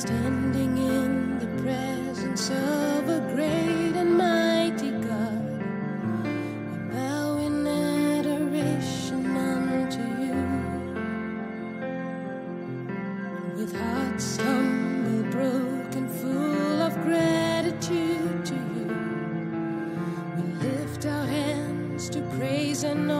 Standing in the presence of a great and mighty God, we bow in adoration unto you. With hearts humble, broken, full of gratitude to you, we lift our hands to praise and honor.